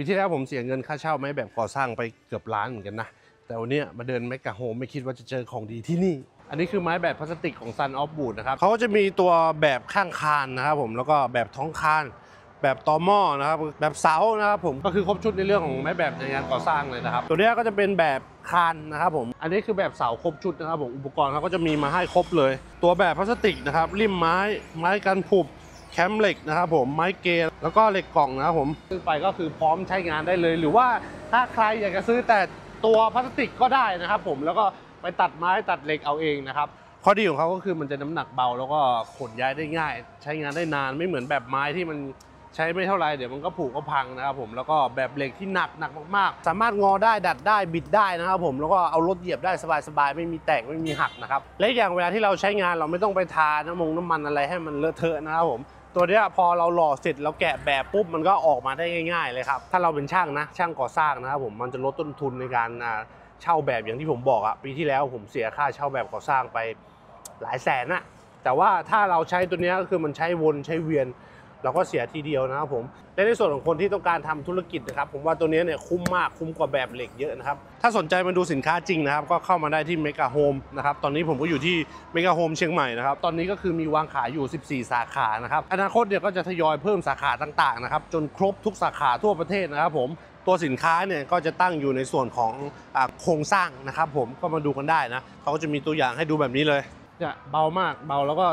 ปีที่แล้วผมเสียเงินค่าเช่าไม้แบบก่อสร้างไปเกือบล้านเหมือนกันนะ แต่วันเนี้ยมาเดินเมกาโฮมไม่คิดว่าจะเจอของดีที่นี่ อันนี้คือไม้แบบพลาสติกของ Son of Wood นะครับเขาก็จะมีตัวแบบข้างคานนะครับผมแล้วก็แบบท้องคานแบบตอหม้อนะครับแบบเสานะครับผมก็คือครบชุดในเรื่องของไม้แบบในงานก่อสร้างเลยนะครับ ตัวเนี้ยก็จะเป็นแบบคานนะครับผมอันนี้คือแบบเสาครบชุดนะครับผมอุปกรณ์เขาก็จะมีมาให้ครบเลย ตัวแบบพลาสติกนะครับริมไม้ไม้กันผุบ แคมเหล็กนะครับผมไม้เกลแล้วก็เหล็กกล่องนะครับผมซื้อไปก็คือพร้อมใช้งานได้เลย หรือว่าถ้าใครอยากจะซื้อแต่ตัวพลาสติกก็ได้นะครับผมแล้วก็ไปตัดไม้ตัดเหล็กเอาเองนะครับข้อดีของเขาก็คือมันจะน้ำหนักเบาแล้วก็ขนย้ายได้ง่าย ใช้งานได้นานไม่เหมือนแบบไม้ที่มันใช้ไม่เท่าไรเดี๋ยวมันก็ผุก็พังนะครับผมแล้วก็แบบเหล็กที่หนักหนักมากๆ สามารถงอได้ดัดได้บิดได้นะครับผมแล้วก็เอารถเหยียบได้สบายๆไม่มีแตกไม่มีหักนะครับและอีกอย่างเวลาที่เราใช้งานเราไม่ต้องไปทาน้ำมงน้ำมันอะไรให้มันเลอะเทอะนะครับผม ตัวเนี้ยพอเราหล่อเสร็จเราแกะแบบปุ๊บมันก็ออกมาได้ง่าย ๆ เลยครับ ถ้าเราเป็นช่างนะช่างก่อสร้างนะครับผมมันจะลดต้นทุนในการเช่าแบบอย่างที่ผมบอกอะปีที่แล้วผมเสียค่าเช่าแบบก่อสร้างไปหลายแสนอะแต่ว่าถ้าเราใช้ตัวนี้ก็คือมันใช้วนใช้เวียน เราก็เสียทีเดียวนะครับผมและในส่วนของคนที่ต้องการทำธุรกิจนะครับ ผมว่าตัวนี้เนี่ยคุ้มมากคุ้มกว่าแบบเหล็กเยอะนะครับ ถ้าสนใจมาดูสินค้าจริงนะครับ ก็เข้ามาได้ที่เมกาโฮมนะครับ ตอนนี้ผมก็อยู่ที่เมกาโฮมเชียงใหม่นะครับ ตอนนี้ก็คือมีวางขายอยู่ 14 สาขานะครับ อนาคตเนี่ยก็จะทยอยเพิ่มสาขาต่างๆนะครับ จนครบทุกสาขาทั่วประเทศนะครับผมตัวสินค้าเนี่ยก็จะตั้งอยู่ในส่วนของอโครงสร้างนะครับ ผมก็มาดูกันได้นะเขาก็จะมีตัวอย่างให้ดูแบบนี้เลยเนี่ยเบามากเบาแล้วก็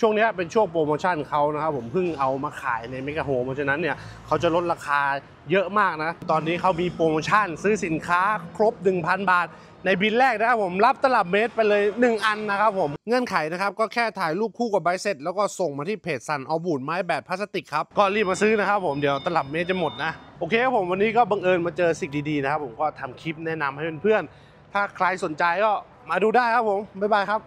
ช่วงนี้เป็นช่วงโปรโมชั่นเขานะครับผมเพิ่งเอามาขายในเมกาโฮมเพราะฉะนั้นเนี่ยเขาจะลดราคาเยอะมากนะ ตอนนี้เขามีโปรโมชั่นซื้อสินค้าครบ 1,000 บาท ในบินแรกนะครับผมรับตลับเมตรไปเลย 1 อันนะครับผม เงื่อนไขนะครับ ก็แค่ถ่ายรูปคู่กับใบเสร็จ แล้วก็ส่งมาที่เพจซันเอาบูดไม้แบบพลาสติกครับ ก็รีบมาซื้อนะครับผมเดี๋ยวตลับเมตรจะหมดนะ โอเคครับผมวันนี้ก็บังเอิญมาเจอสิ่งดีๆนะครับผมก็ทำคลิปแนะนำให้เพื่อนๆถ้าใครสนใจก็มาดูได้ครับผมบ๊ายบายครับ